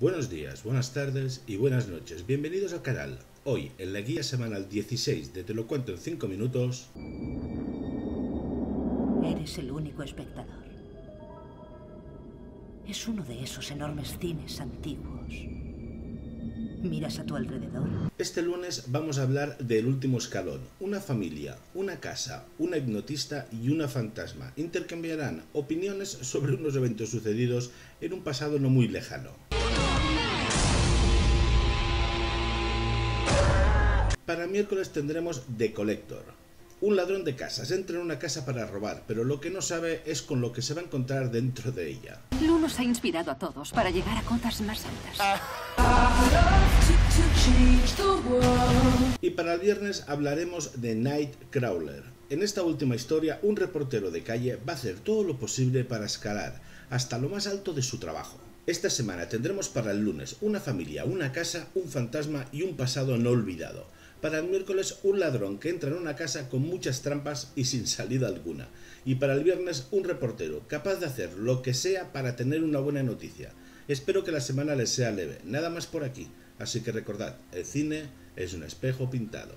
Buenos días, buenas tardes y buenas noches. Bienvenidos al canal. Hoy, en la guía semanal 16 de Te lo cuento en 5 minutos... Eres el único espectador. Es uno de esos enormes cines antiguos. Miras a tu alrededor. Este lunes vamos a hablar del último escalón. Una familia, una casa, una hipnotista y una fantasma intercambiarán opiniones sobre unos eventos sucedidos en un pasado no muy lejano. Para miércoles tendremos The Collector. Un ladrón de casas entra en una casa para robar, pero lo que no sabe es con lo que se va a encontrar dentro de ella. Lu nos ha inspirado a todos para llegar a cotas más altas. Y para el viernes hablaremos de Nightcrawler. En esta última historia, un reportero de calle va a hacer todo lo posible para escalar hasta lo más alto de su trabajo. Esta semana tendremos para el lunes una familia, una casa, un fantasma y un pasado no olvidado. Para el miércoles un ladrón que entra en una casa con muchas trampas y sin salida alguna. Y para el viernes un reportero capaz de hacer lo que sea para tener una buena noticia. Espero que la semana les sea leve, nada más por aquí. Así que recordad, el cine es un espejo pintado.